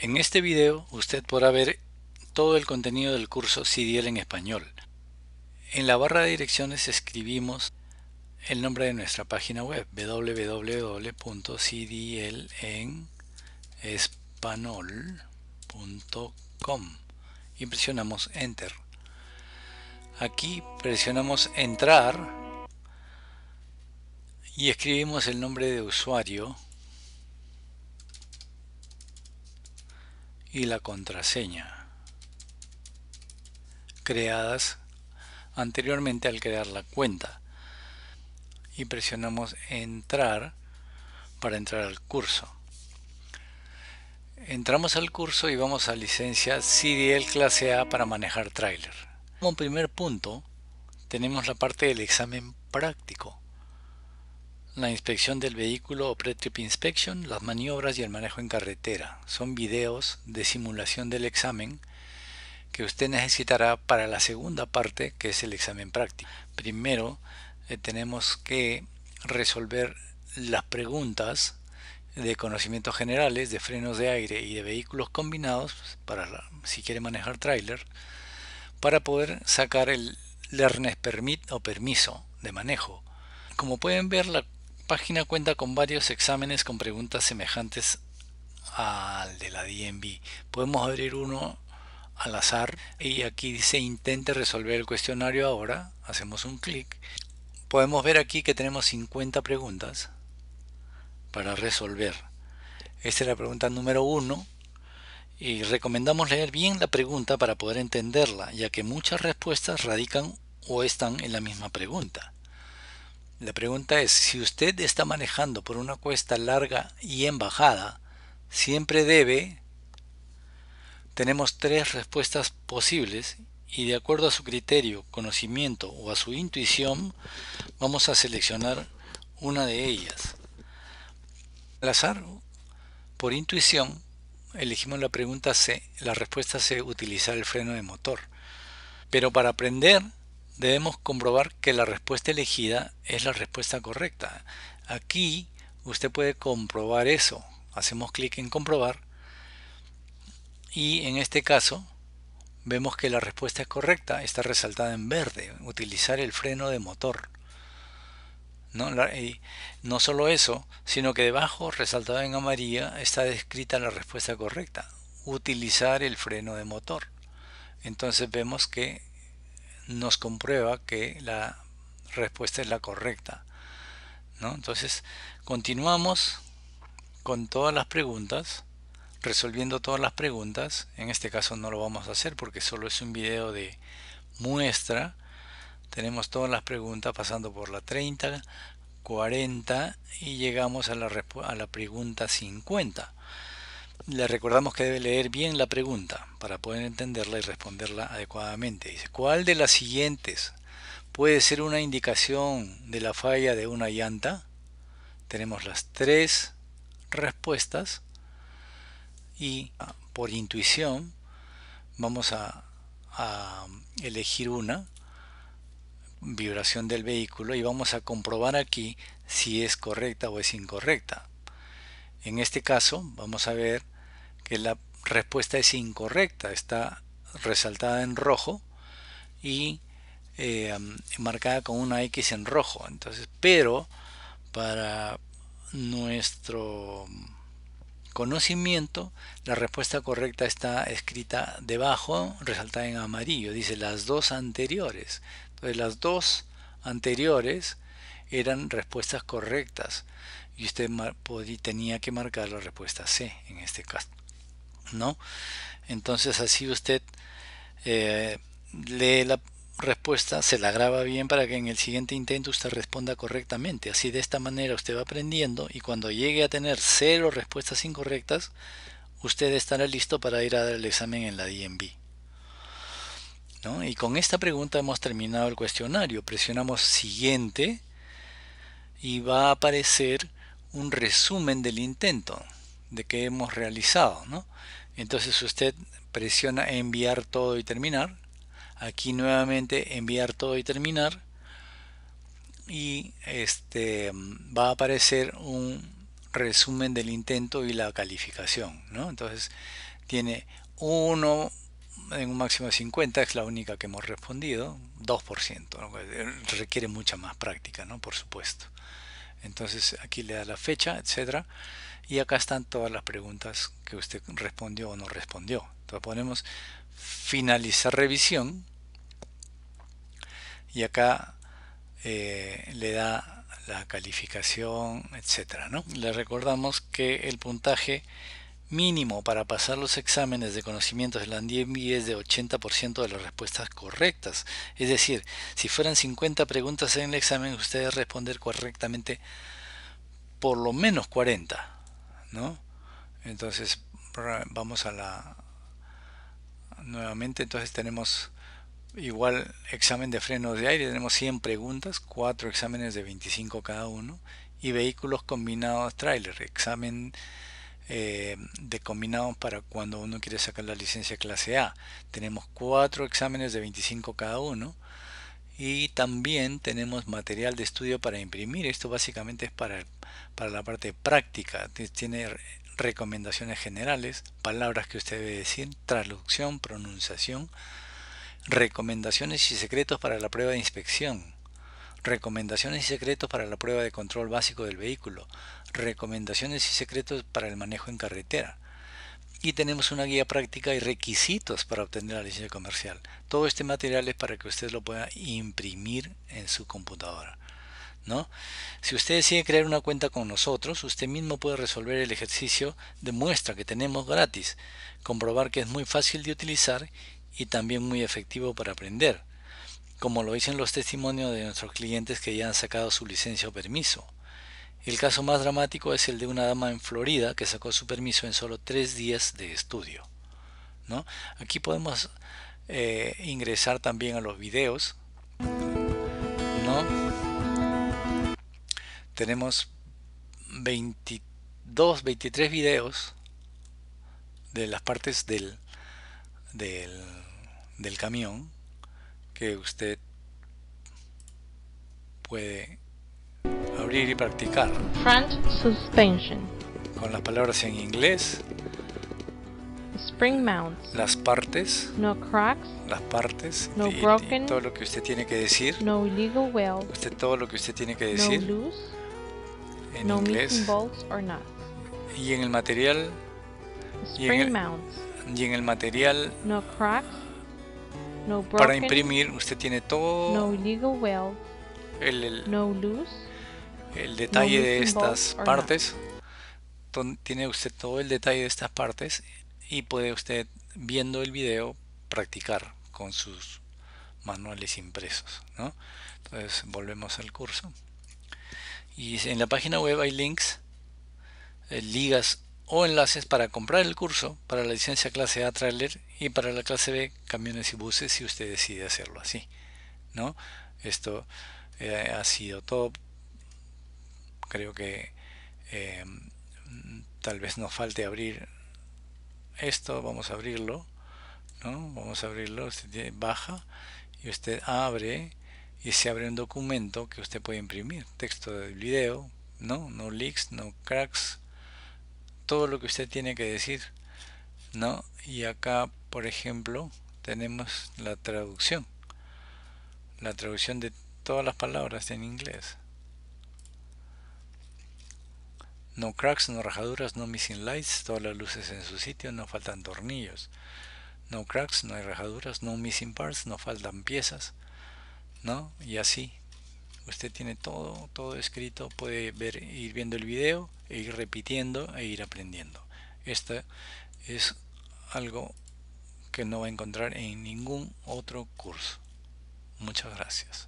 En este video usted podrá ver todo el contenido del curso CDL en español. En la barra de direcciones escribimos el nombre de nuestra página web www.cdlenespanol.com y presionamos Enter. Aquí presionamos Entrar y escribimos el nombre de usuario y la contraseña creadas anteriormente al crear la cuenta. Y presionamos entrar para entrar al curso. Entramos al curso y vamos a licencia CDL clase A para manejar tráiler. Como primer punto tenemos la parte del examen práctico la inspección del vehículo o pre-trip inspection, las maniobras y el manejo en carretera. Son videos de simulación del examen que usted necesitará para la segunda parte que es el examen práctico. Primero eh, tenemos que resolver las preguntas de conocimientos generales de frenos de aire y de vehículos combinados para si quiere manejar tráiler para poder sacar el Learner's Permit o permiso de manejo. Como pueden ver la página cuenta con varios exámenes con preguntas semejantes al de la DMV. Podemos abrir uno al azar y aquí dice intente resolver el cuestionario ahora. Hacemos un clic. Podemos ver aquí que tenemos 50 preguntas para resolver. Esta es la pregunta número 1 y recomendamos leer bien la pregunta para poder entenderla, ya que muchas respuestas radican o están en la misma pregunta. La pregunta es, si usted está manejando por una cuesta larga y en bajada, siempre debe... Tenemos tres respuestas posibles y de acuerdo a su criterio, conocimiento o a su intuición, vamos a seleccionar una de ellas. Al azar, por intuición, elegimos la pregunta C, la respuesta C, utilizar el freno de motor. Pero para aprender debemos comprobar que la respuesta elegida es la respuesta correcta. Aquí usted puede comprobar eso. Hacemos clic en comprobar y en este caso vemos que la respuesta es correcta. Está resaltada en verde. Utilizar el freno de motor. ¿No? y no solo eso, sino que debajo, resaltada en amarilla, está descrita la respuesta correcta. Utilizar el freno de motor. Entonces vemos que nos comprueba que la respuesta es la correcta. ¿no? Entonces, continuamos con todas las preguntas, resolviendo todas las preguntas. En este caso no lo vamos a hacer porque solo es un video de muestra. Tenemos todas las preguntas pasando por la 30, 40 y llegamos a la, a la pregunta 50. Le recordamos que debe leer bien la pregunta para poder entenderla y responderla adecuadamente. Dice, ¿cuál de las siguientes puede ser una indicación de la falla de una llanta? Tenemos las tres respuestas y ah, por intuición vamos a, a elegir una vibración del vehículo y vamos a comprobar aquí si es correcta o es incorrecta. En este caso vamos a ver que la respuesta es incorrecta, está resaltada en rojo y eh, marcada con una X en rojo. Entonces, pero para nuestro conocimiento, la respuesta correcta está escrita debajo, resaltada en amarillo. Dice las dos anteriores. Entonces, las dos anteriores eran respuestas correctas y usted tenía que marcar la respuesta C en este caso. ¿no? Entonces así usted eh, lee la respuesta, se la graba bien para que en el siguiente intento usted responda correctamente. Así de esta manera usted va aprendiendo y cuando llegue a tener cero respuestas incorrectas, usted estará listo para ir a dar el examen en la DMV. ¿no? Y con esta pregunta hemos terminado el cuestionario. Presionamos siguiente y va a aparecer un resumen del intento de que hemos realizado. ¿no? Entonces usted presiona enviar todo y terminar. Aquí nuevamente enviar todo y terminar. Y este va a aparecer un resumen del intento y la calificación, ¿no? Entonces tiene uno en un máximo de 50, es la única que hemos respondido, 2%, requiere mucha más práctica, ¿no? Por supuesto. Entonces aquí le da la fecha, etcétera, y acá están todas las preguntas que usted respondió o no respondió. Entonces ponemos finalizar revisión y acá eh, le da la calificación, etcétera, ¿no? Le recordamos que el puntaje mínimo para pasar los exámenes de conocimientos de la ANDIEMI es de 80% de las respuestas correctas. Es decir, si fueran 50 preguntas en el examen, usted debe responder correctamente por lo menos 40, ¿no? Entonces, vamos a la... Nuevamente, entonces tenemos igual examen de frenos de aire, tenemos 100 preguntas, 4 exámenes de 25 cada uno, y vehículos combinados trailer, examen eh, de combinados para cuando uno quiere sacar la licencia clase A. Tenemos cuatro exámenes de 25 cada uno y también tenemos material de estudio para imprimir. Esto básicamente es para, para la parte práctica. Tiene recomendaciones generales, palabras que usted debe decir, traducción, pronunciación, recomendaciones y secretos para la prueba de inspección recomendaciones y secretos para la prueba de control básico del vehículo, recomendaciones y secretos para el manejo en carretera. Y tenemos una guía práctica y requisitos para obtener la licencia comercial. Todo este material es para que usted lo pueda imprimir en su computadora. ¿no? Si usted decide crear una cuenta con nosotros, usted mismo puede resolver el ejercicio de muestra que tenemos gratis, comprobar que es muy fácil de utilizar y también muy efectivo para aprender como lo dicen los testimonios de nuestros clientes que ya han sacado su licencia o permiso. El caso más dramático es el de una dama en Florida que sacó su permiso en solo tres días de estudio. ¿no? Aquí podemos eh, ingresar también a los videos. ¿no? Tenemos 22, 23 videos de las partes del, del, del camión que usted puede abrir y practicar. Front suspension. Con las palabras en inglés. Spring mounts. Las partes. No cracks. Las partes. No broken. todo lo que usted tiene que decir. No illegal weld. Usted todo lo que usted tiene que decir. No loose. En no inglés. bolts or nuts. Y en el material. Spring y en el, mounts. Y en el material. No cracks para imprimir usted tiene todo no illegal weld, el, el, no loose, el detalle de estas partes. Tiene usted todo el detalle de estas partes y puede usted viendo el video practicar con sus manuales impresos ¿no? entonces volvemos al curso. Y en la página web hay links eh, ligas o enlaces para comprar el curso para la licencia clase A trailer y para la clase B camiones y buses si usted decide hacerlo así no esto eh, ha sido todo creo que eh, tal vez nos falte abrir esto vamos a abrirlo ¿no? vamos a abrirlo baja y usted abre y se abre un documento que usted puede imprimir texto del video no no leaks no cracks todo lo que usted tiene que decir ¿no? y acá por ejemplo tenemos la traducción la traducción de todas las palabras en inglés no cracks, no rajaduras, no missing lights, todas las luces en su sitio, no faltan tornillos. No cracks, no hay rajaduras, no missing parts, no faltan piezas, ¿no? Y así usted tiene todo, todo escrito, puede ver, ir viendo el video e ir repitiendo e ir aprendiendo. Esto es algo que no va a encontrar en ningún otro curso. Muchas gracias.